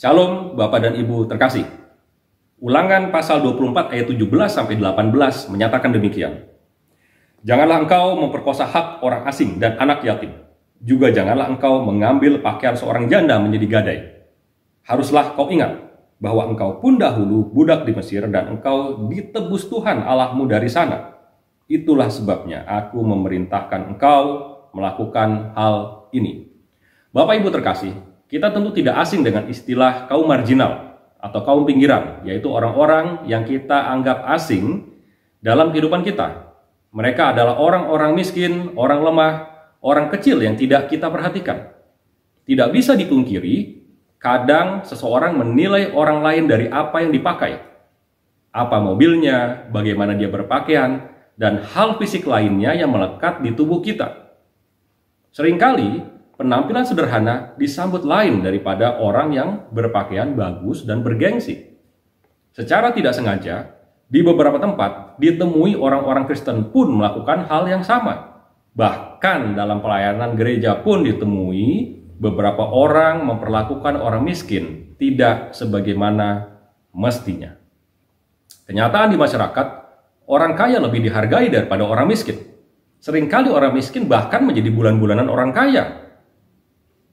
Shalom Bapak dan Ibu terkasih. Ulangan pasal 24 ayat 17 sampai 18 menyatakan demikian. Janganlah engkau memperkosa hak orang asing dan anak yatim. Juga janganlah engkau mengambil pakaian seorang janda menjadi gadai. Haruslah kau ingat bahwa engkau pun dahulu budak di Mesir dan engkau ditebus Tuhan Allahmu dari sana. Itulah sebabnya aku memerintahkan engkau melakukan hal ini. Bapak Ibu terkasih, kita tentu tidak asing dengan istilah kaum marginal atau kaum pinggiran, yaitu orang-orang yang kita anggap asing dalam kehidupan kita. Mereka adalah orang-orang miskin, orang lemah, orang kecil yang tidak kita perhatikan. Tidak bisa dipungkiri, kadang seseorang menilai orang lain dari apa yang dipakai. Apa mobilnya, bagaimana dia berpakaian, dan hal fisik lainnya yang melekat di tubuh kita. Seringkali penampilan sederhana disambut lain daripada orang yang berpakaian bagus dan bergengsi. Secara tidak sengaja, di beberapa tempat ditemui orang-orang Kristen pun melakukan hal yang sama. Bahkan dalam pelayanan gereja pun ditemui beberapa orang memperlakukan orang miskin tidak sebagaimana mestinya. Kenyataan di masyarakat, orang kaya lebih dihargai daripada orang miskin. Seringkali orang miskin bahkan menjadi bulan-bulanan orang kaya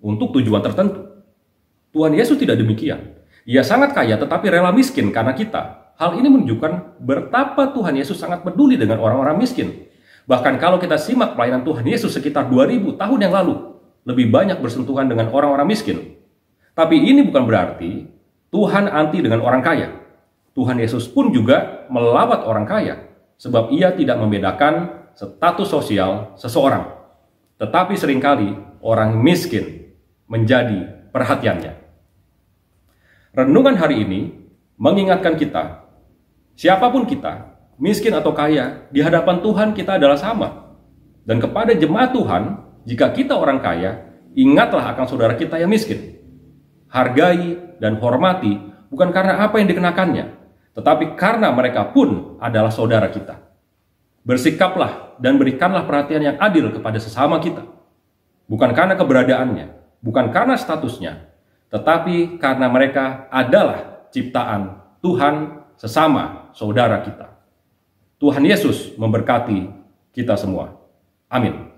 untuk tujuan tertentu. Tuhan Yesus tidak demikian. Ia sangat kaya tetapi rela miskin karena kita. Hal ini menunjukkan betapa Tuhan Yesus sangat peduli dengan orang-orang miskin. Bahkan kalau kita simak pelayanan Tuhan Yesus sekitar 2000 tahun yang lalu, lebih banyak bersentuhan dengan orang-orang miskin. Tapi ini bukan berarti Tuhan anti dengan orang kaya. Tuhan Yesus pun juga melawat orang kaya, sebab ia tidak membedakan status sosial seseorang. Tetapi sering kali orang miskin menjadi perhatiannya. Renungan hari ini mengingatkan kita, siapa pun kita, miskin atau kaya, di hadapan Tuhan kita adalah sama. Dan kepada jemaat Tuhan, jika kita orang kaya, ingatlah akan saudara kita yang miskin. Hargai dan hormati bukan karena apa yang dikenakannya, tetapi karena mereka pun adalah saudara kita. Bersikaplah dan berikanlah perhatian yang adil kepada sesama kita, bukan karena keberadaannya, bukan karena statusnya, tetapi karena mereka adalah ciptaan Tuhan sesama saudara kita. Tuhan Yesus memberkati kita semua. Amin.